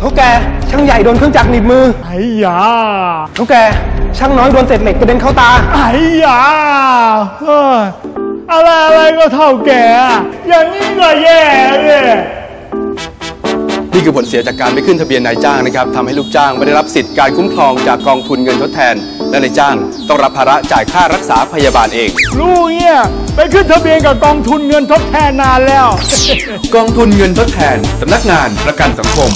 เท่าแกช่างใหญ่โดนเครื่องจักรหนีบมือไอ้ยาเท่าแกช่างน้อยโดนเศษเหล็กกระเด็นเข้าตา ไอ้ยาเฮ้ยอะไรอะไรก็เท่าแก่อะอย่างนี้ก็แย่เลยนี่คือผลเสียจากการไม่ขึ้นทะเบียนนายจ้างนะครับทำให้ลูกจ้างไม่ได้รับสิทธิ์การคุ้มครองจากกองทุนเงินทดแทน และนายจ้างต้องรับภาระจ่ายค่ารักษาพยาบาลเองลูกเนี่ยไปขึ้นทะเบียนกับกองทุนเงินทดแทนนานแล้ว กองทุนเงินทดแทนสำนักงานประกันสังคม